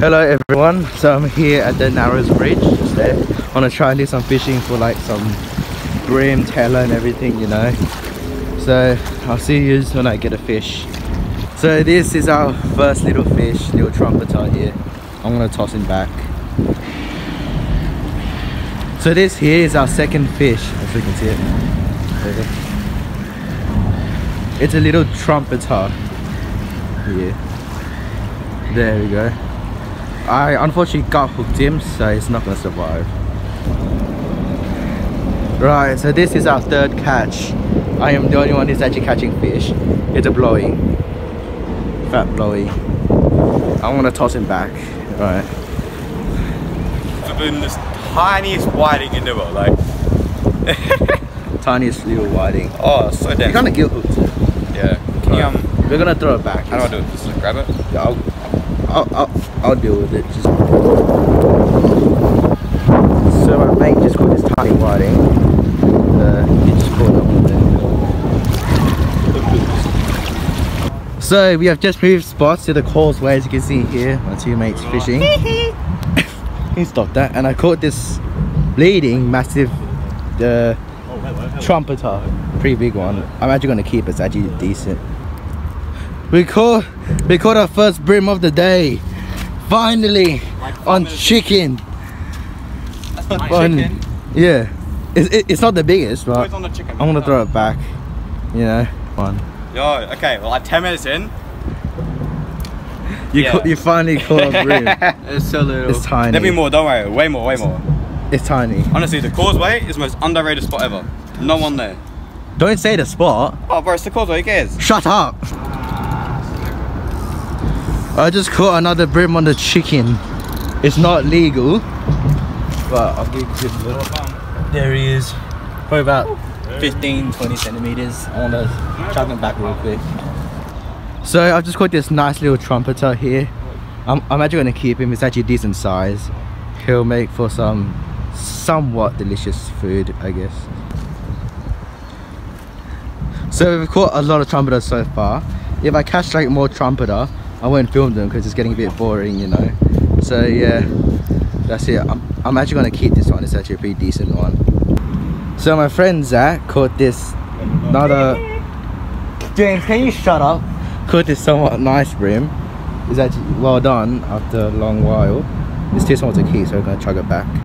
Hello everyone, so I'm here at the Narrows Bridge, just there. I want to try and do some fishing for like some bream, tailor and everything, you know. So I'll see you when I get a fish. So this is our first little fish, little trumpeter here. I'm gonna toss him back. So this here is our second fish, as you can see it. It's a little trumpeter here. There we go. I unfortunately got hooked him, so he's not gonna survive. Right, so this is our third catch. I am the only one who's actually catching fish. It's a blowy. Fat blowy. I want to toss him back. Right. been the tiniest whiting in the world, like. Tiniest little whiting. Oh, so You dense. kind of gill hooked it. Yeah. Can you, um, We're gonna throw it back. how do I do it? Just grab it? Yeah, I'll, I'll, I'll, I'll deal with it. Just... So my mate just caught this tiny whiting. Uh, he just caught up with it. So we have just moved spots to the causeway as you can see here. My two mates fishing. he stopped that and I caught this bleeding massive uh, trumpeter. Pretty big one. I'm actually gonna keep it, it's actually decent. We caught we caught our first bream of the day. Finally on chicken. Fun- Yeah. It's, it, it's not the biggest, but Always on the chicken. I'm gonna throw it back. You know, fun. Yo, okay, well, like 10 minutes in. You Yeah. caught, you finally caught a bream. It's so little. It's tiny. There'll be more, don't worry. Way more, way more. It's tiny. Honestly, the causeway is the most underrated spot ever. No one there. Don't say the spot. Oh, bro, it's the causeway, who cares? Shut up. I just caught another bream on the chicken. It's not legal, but I'll give you a look. There he is. Probably about 15, 20 centimeters. I want to chuck him back real quick. So I've just caught this nice little trumpeter here. I'm, I'm actually going to keep him. It's actually decent size. He'll make for some somewhat delicious food, I guess. So we've caught a lot of trumpeters so far. If I catch like more trumpeter, I won't film them because it's getting a bit boring, you know. So yeah, that's it. I'm, I'm actually gonna keep this one. It's actually a pretty decent one. So my friend Zach caught this another. James, can you shut up? Caught this somewhat nice bream. It's actually well done after a long while. It's too small to keep, so I'm gonna chug it back.